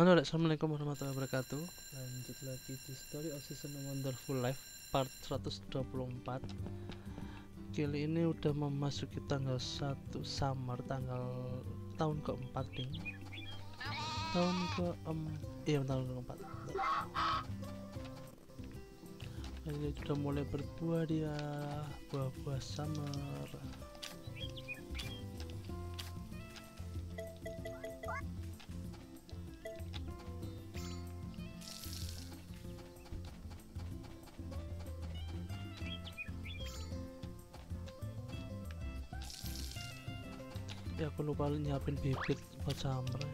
Halo, Assalamualaikum warahmatullahi wabarakatuh. Lanjut lagi di Story of Season Wonderful Life Part 124 Kali ini udah memasuki tanggal 1 summer Tanggal tahun keempat nih Tahun ke em, Iya tahun keempat. Ini sudah mulai berbuah dia. Buah-buah summer ya aku lupa nyiapin bibit buat summer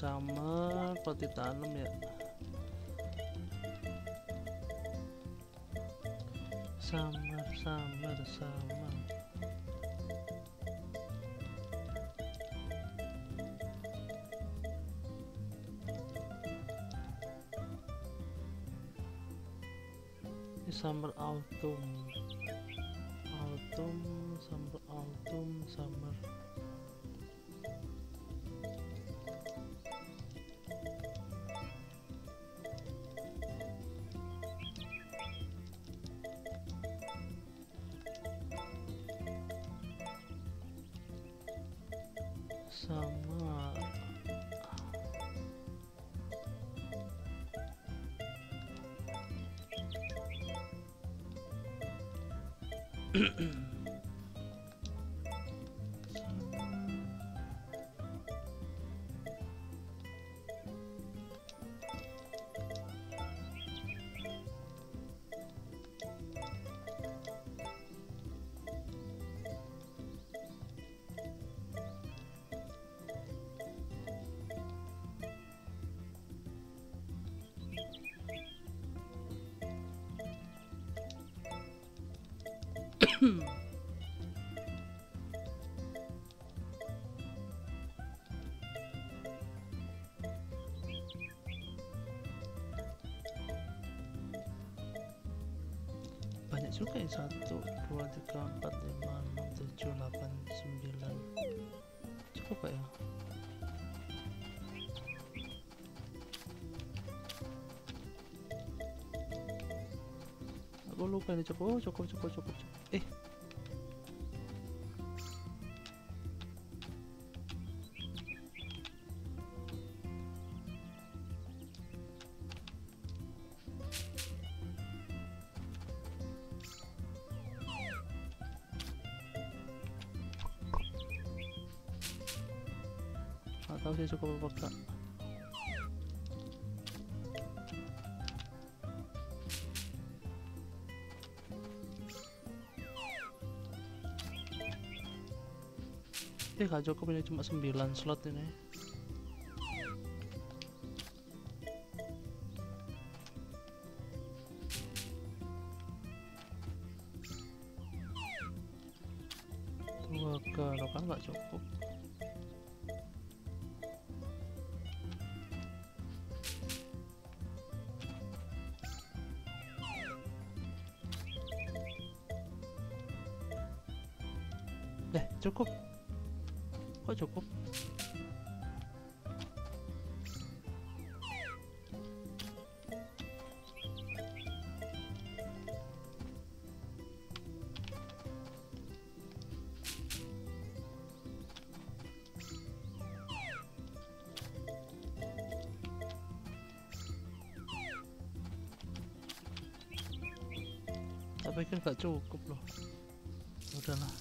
summer buat ditanam ya. Summer summer summer ini summer autumn. Autumn summer autumn summer sama banyak juga ya? Satu dua tiga empat lima enam tujuh delapan sembilan. Cukup ya? Aku lupa ini oh, cukup cukup cukup cukup. Eh eh gak cukup ini cuma 9 slot ini dua kalau kan nggak cukup Eh, cukup. Oh cukup? Tapi kan gak cukup loh. Udahlah.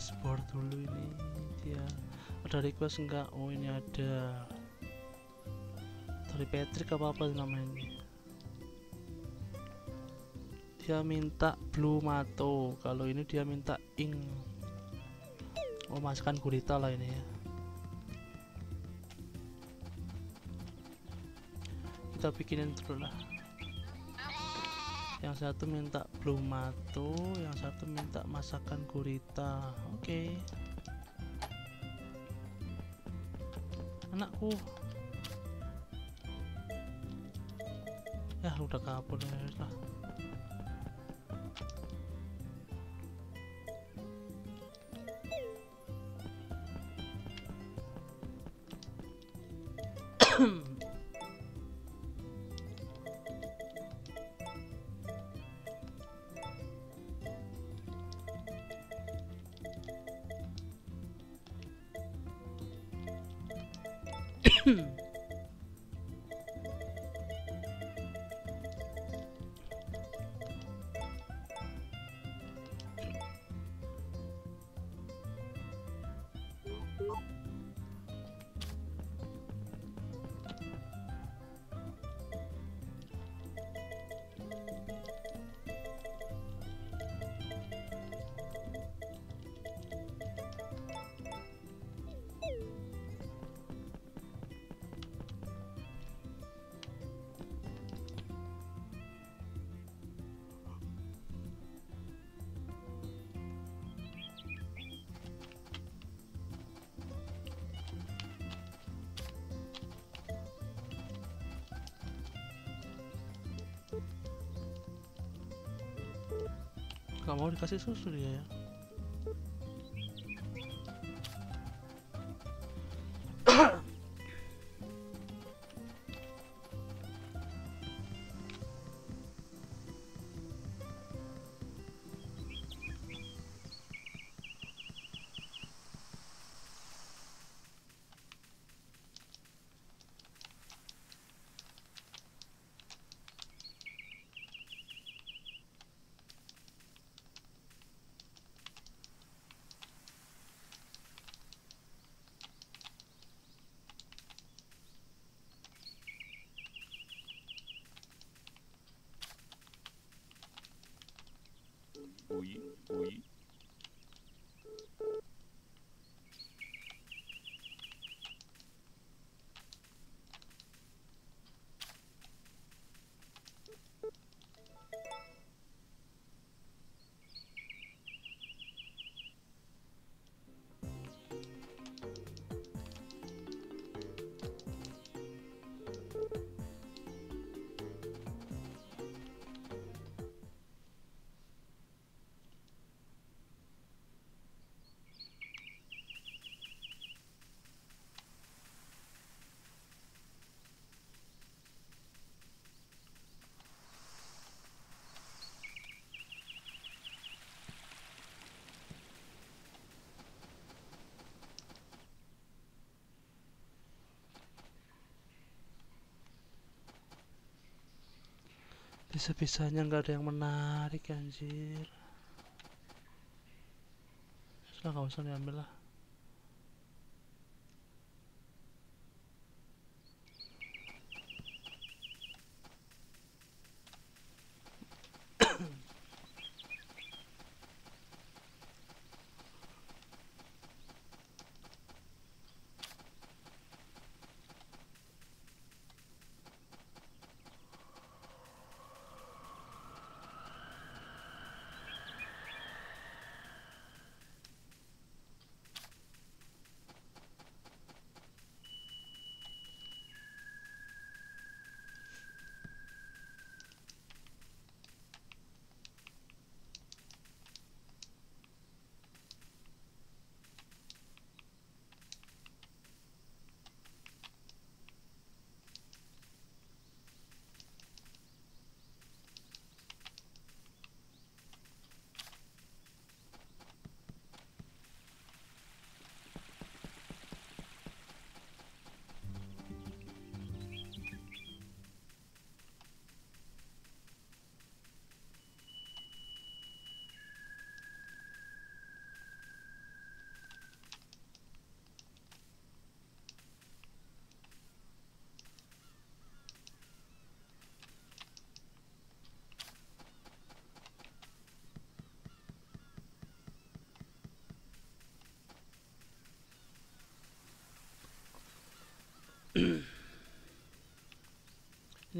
Dashboard dulu ini dia ada request enggak? Oh ini ada. Dari Patrick apa apa namanya? Dia minta blue mato. Kalau ini dia minta ink. Oh masukkan gurita lah ini ya. Kita bikinin dulu lah yang satu minta blue mato yang satu minta masakan gurita. Oke. Okay. anakku. Ya udah kabur ya lah nggak mau dikasih susu dia ya we bisa-bisanya nggak ada yang menarik anjir. Sudah nggak usah diambil lah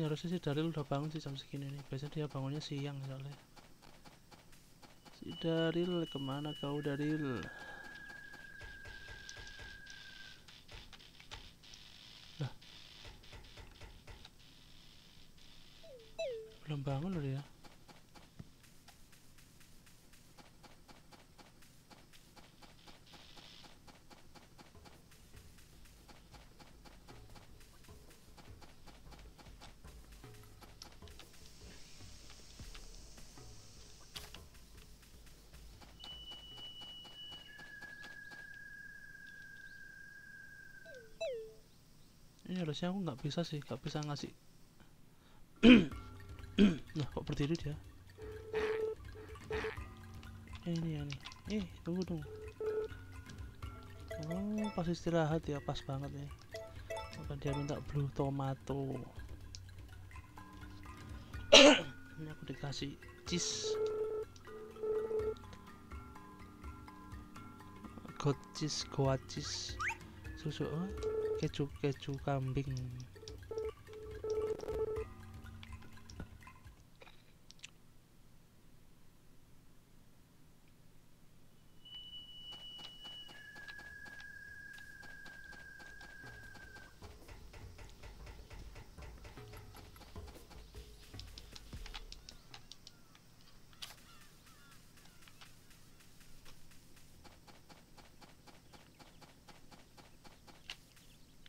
ini harusnya si Daril udah bangun sih jam segini nih. Biasanya dia bangunnya siang soalnya. Si Daril ke mana kau Daril harusnya aku nggak bisa sih nggak bisa ngasih. Nah kok berdiri dia? Eh, ini ya nih eh tunggu tunggu. Oh pas istirahat ya pas banget ya maka dia minta blue tomato? Ini aku dikasih cheese goat cheese. Susu oh, keju keju kambing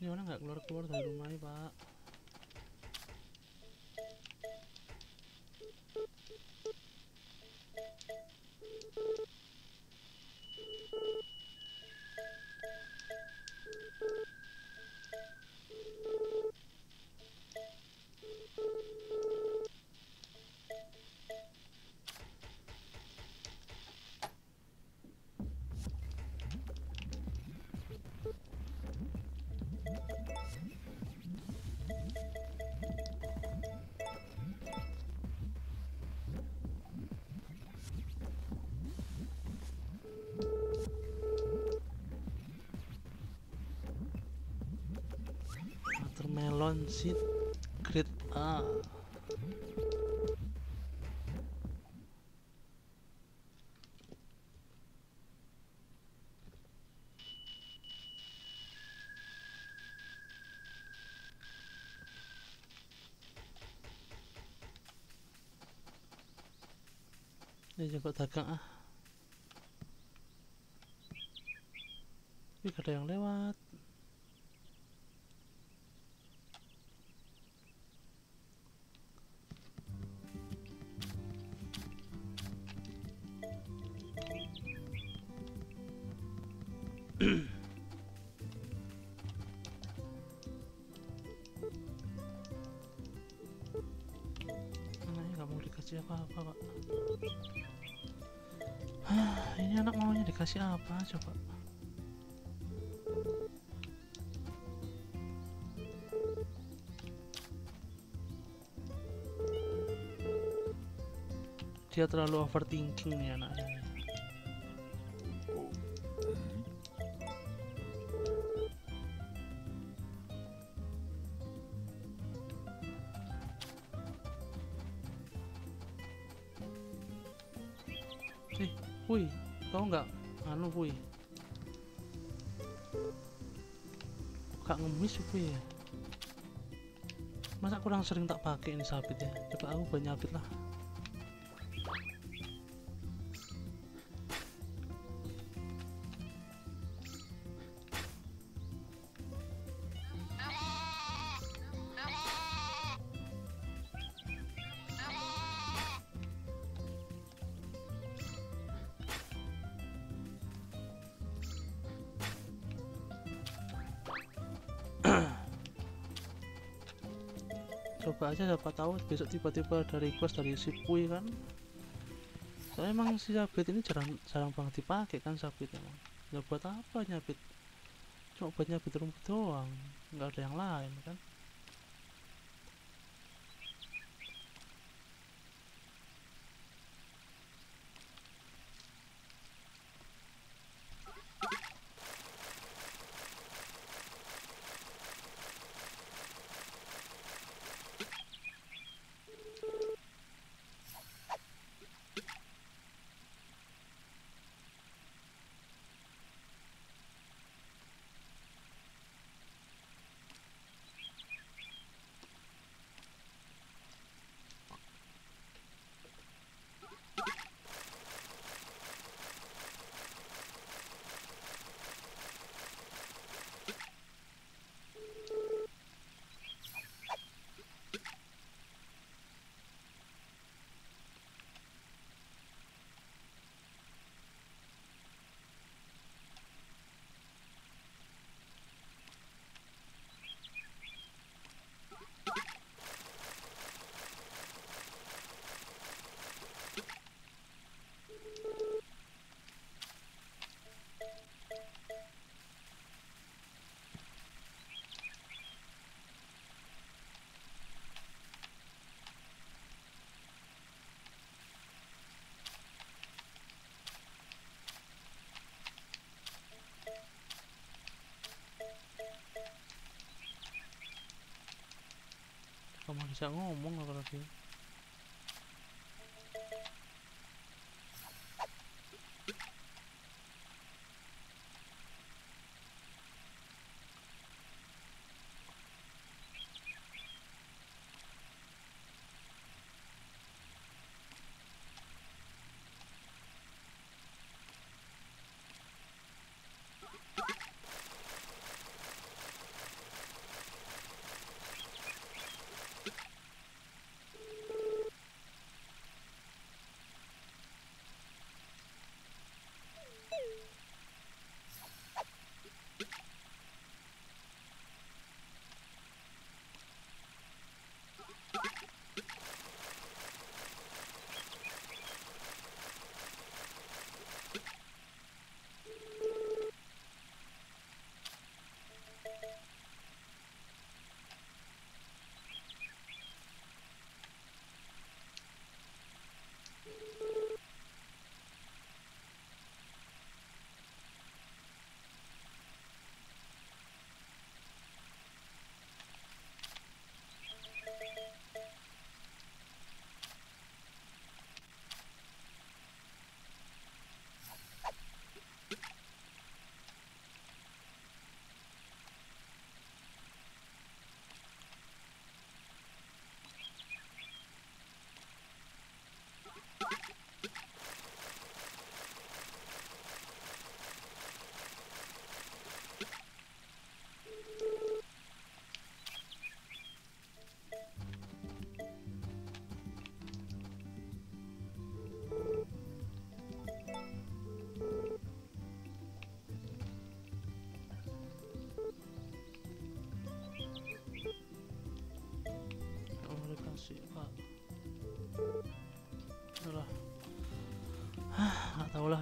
ini orang nggak keluar keluar dari rumahnya pak seed grade A ini coba dagang ah. Gak ada yang lewat dikasih apa coba dia terlalu overthinking nih ngemis wui ya masa kurang sering tak pakai ini sabit ya? Coba aku buat nyabit lah aja siapa tahu besok tiba-tiba ada request dari si Pui kan. Soalnya emang si sabit ini jarang jarang banget dipakai kan sabit emang ya buat apa nyabit? Cuma buat nyabit rumput doang nggak ada yang lain kan bisa ngomong apalagi komunikasi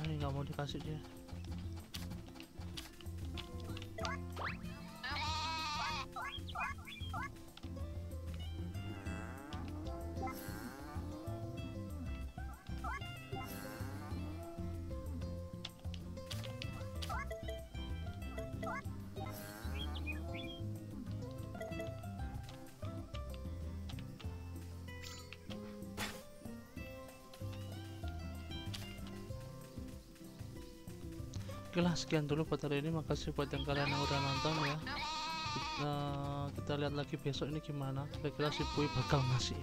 ini nggak mau dikasih dia Oke lah sekian dulu buat hari ini. Makasih buat yang kalian yang udah nonton ya. Kita, kita lihat lagi besok ini gimana. Kira-kira si Puy bakal ngasih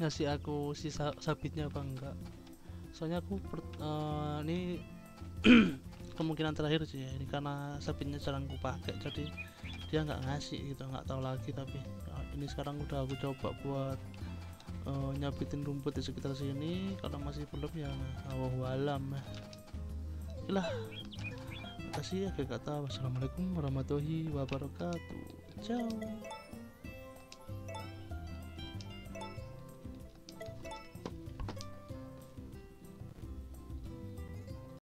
ngasih aku sisa sabitnya apa enggak. Soalnya aku per, eh, ini kemungkinan terakhir sih ya ini karena sabitnya jarang aku pakai. Jadi dia nggak ngasih gitu nggak tahu lagi. Tapi ini sekarang udah aku coba buat eh, nyabitin rumput di sekitar sini. Kalau masih belum ya alam ya. Lah kasih ya kata wassalamualaikum warahmatullahi wabarakatuh. Ciao